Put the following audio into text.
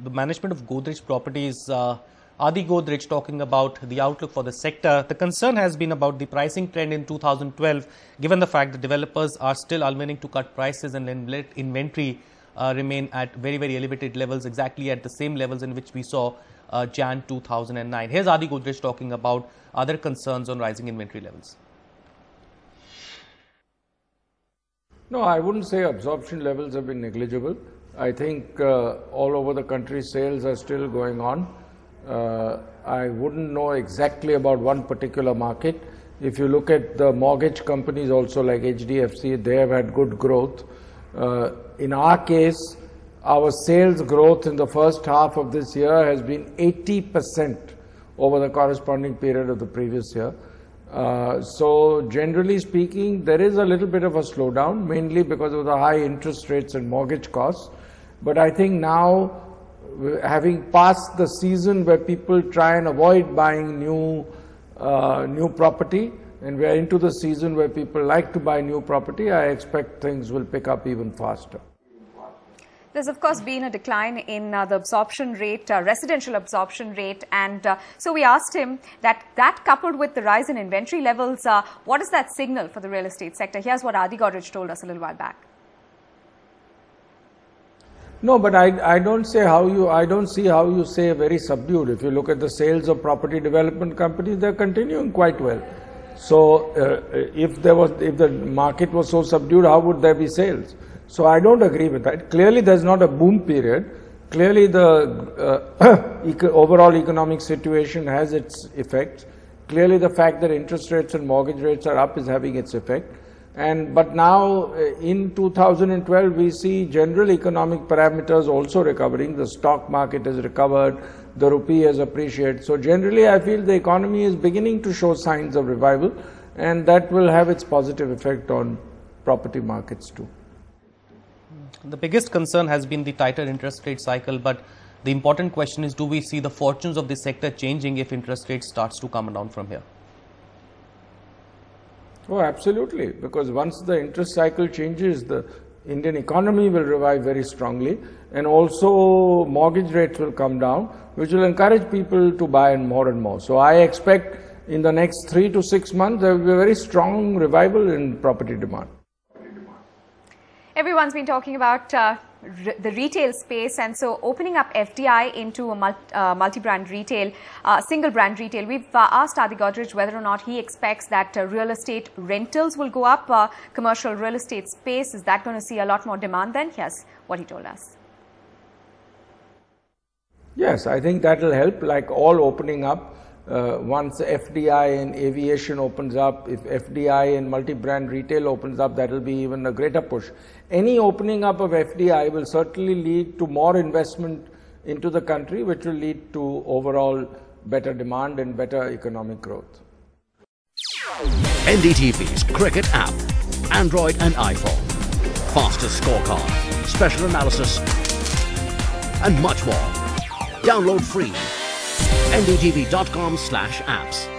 the management of Godrej Properties, uh, Adi Godrej, talking about the outlook for the sector. The concern has been about the pricing trend in 2012, given the fact that developers are still unwilling to cut prices and let inventory uh, remain at very, very elevated levels, exactly at the same levels in which we saw uh, Jan 2009. Here's Adi Godrej talking about other concerns on rising inventory levels. No, I wouldn't say absorption levels have been negligible. I think uh, all over the country sales are still going on. Uh, I wouldn't know exactly about one particular market. If you look at the mortgage companies also like HDFC, they have had good growth. Uh, in our case, our sales growth in the first half of this year has been 80% over the corresponding period of the previous year. Uh, so generally speaking, there is a little bit of a slowdown, mainly because of the high interest rates and mortgage costs. But I think now, having passed the season where people try and avoid buying new, uh, new property, and we are into the season where people like to buy new property, I expect things will pick up even faster. There's, of course, been a decline in uh, the absorption rate, uh, residential absorption rate. And uh, so we asked him that that coupled with the rise in inventory levels, uh, what does that signal for the real estate sector? Here's what Adi Godrej told us a little while back. No, but I, I don't say how you, I don't see how you say very subdued. If you look at the sales of property development companies, they're continuing quite well. So uh, if there was, if the market was so subdued, how would there be sales? So I don't agree with that. Clearly, there's not a boom period. Clearly, the uh, overall economic situation has its effects. Clearly, the fact that interest rates and mortgage rates are up is having its effect. And but now, uh, in 2012, we see general economic parameters also recovering. The stock market has recovered. The rupee has appreciated. So generally, I feel the economy is beginning to show signs of revival, and that will have its positive effect on property markets too. The biggest concern has been the tighter interest rate cycle, but the important question is do we see the fortunes of the sector changing if interest rates starts to come down from here? Oh, absolutely. Because once the interest cycle changes, the Indian economy will revive very strongly and also mortgage rates will come down, which will encourage people to buy more and more. So I expect in the next three to six months, there will be a very strong revival in property demand. Everyone's been talking about uh, the retail space and so opening up FDI into a uh, multi-brand retail, uh, single brand retail. We've uh, asked Adi Godrej whether or not he expects that real estate rentals will go up, commercial real estate space. Is that going to see a lot more demand then? Yes, what he told us. Yes, I think that will help like all opening up uh, once FDI in aviation opens up, if FDI in multi-brand retail opens up, that will be even a greater push. Any opening up of FDI will certainly lead to more investment into the country, which will lead to overall better demand and better economic growth. NDTV's cricket app, Android and iPhone, fastest scorecard, special analysis, and much more. Download free ndtv.com slash apps.